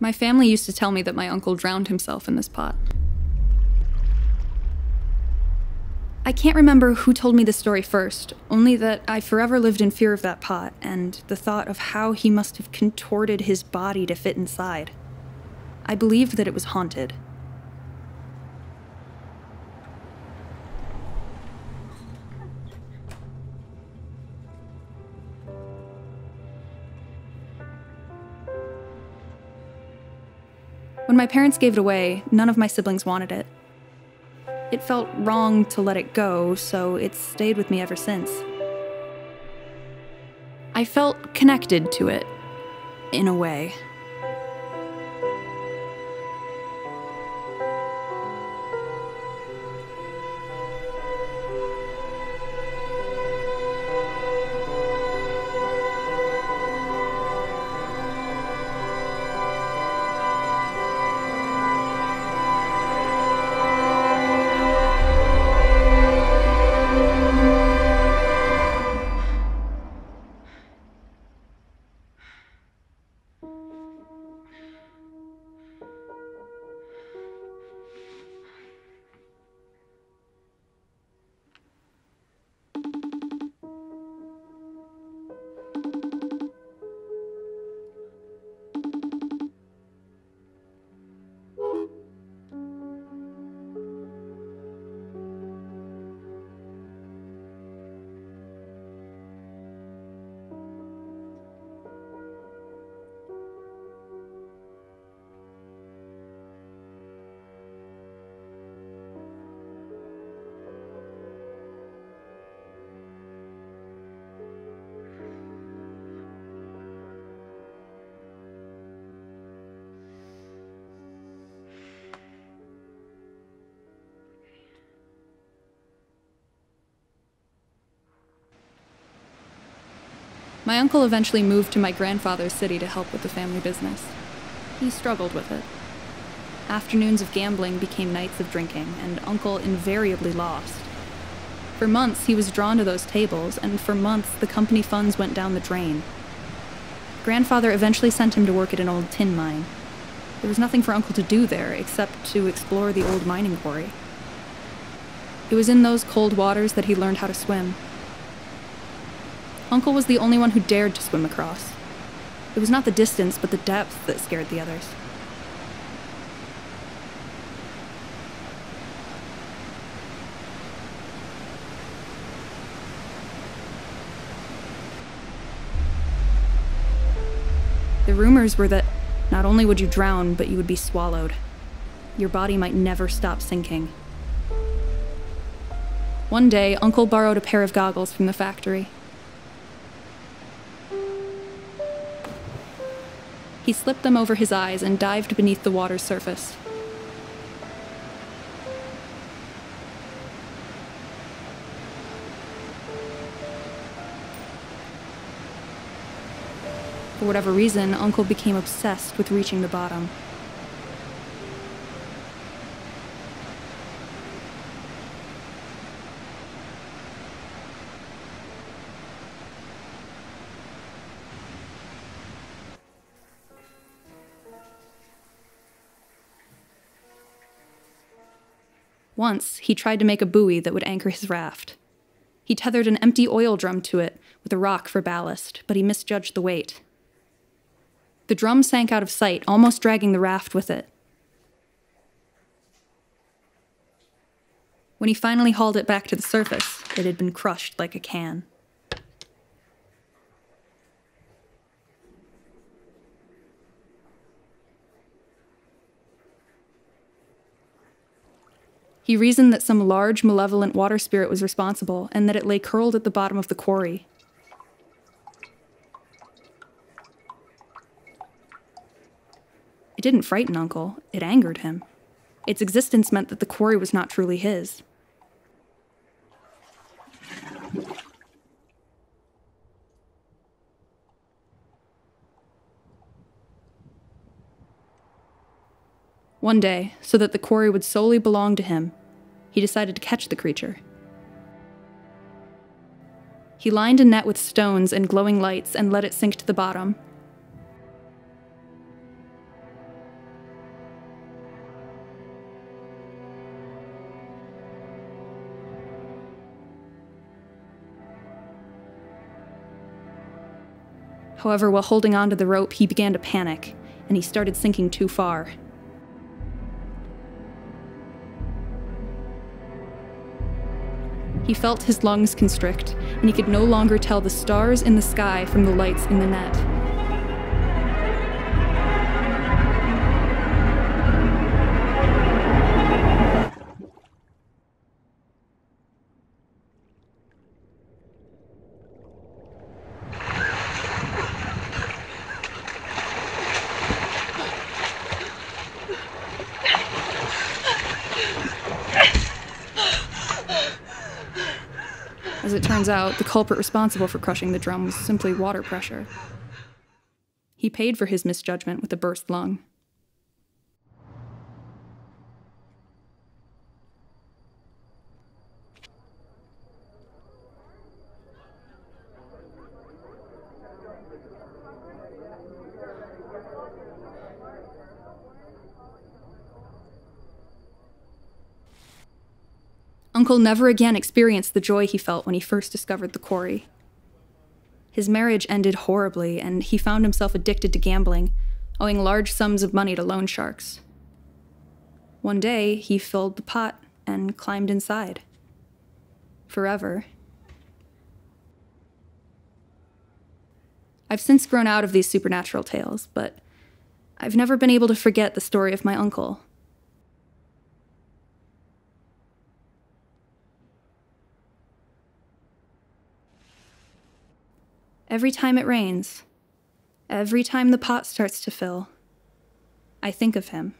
My family used to tell me that my uncle drowned himself in this pot. I can't remember who told me the story first, only that I forever lived in fear of that pot and the thought of how he must have contorted his body to fit inside. I believed that it was haunted. When my parents gave it away, none of my siblings wanted it. It felt wrong to let it go, so it's stayed with me ever since. I felt connected to it, in a way. My uncle eventually moved to my grandfather's city to help with the family business. He struggled with it. Afternoons of gambling became nights of drinking, and Uncle invariably lost. For months, he was drawn to those tables, and for months, the company funds went down the drain. Grandfather eventually sent him to work at an old tin mine. There was nothing for Uncle to do there except to explore the old mining quarry. It was in those cold waters that he learned how to swim. Uncle was the only one who dared to swim across. It was not the distance, but the depth that scared the others. The rumors were that not only would you drown, but you would be swallowed. Your body might never stop sinking. One day, Uncle borrowed a pair of goggles from the factory. He slipped them over his eyes and dived beneath the water's surface. For whatever reason, Uncle became obsessed with reaching the bottom. Once, he tried to make a buoy that would anchor his raft. He tethered an empty oil drum to it with a rock for ballast, but he misjudged the weight. The drum sank out of sight, almost dragging the raft with it. When he finally hauled it back to the surface, it had been crushed like a can. He reasoned that some large, malevolent water spirit was responsible and that it lay curled at the bottom of the quarry. It didn't frighten Uncle, it angered him. Its existence meant that the quarry was not truly his. One day, so that the quarry would solely belong to him, he decided to catch the creature. He lined a net with stones and glowing lights and let it sink to the bottom. However, while holding onto the rope, he began to panic, and he started sinking too far. He felt his lungs constrict, and he could no longer tell the stars in the sky from the lights in the net. As it turns out, the culprit responsible for crushing the drum was simply water pressure. He paid for his misjudgment with a burst lung. Uncle never again experienced the joy he felt when he first discovered the quarry. His marriage ended horribly, and he found himself addicted to gambling, owing large sums of money to loan sharks. One day, he filled the pot and climbed inside. Forever. I've since grown out of these supernatural tales, but I've never been able to forget the story of my uncle. Every time it rains, every time the pot starts to fill, I think of him.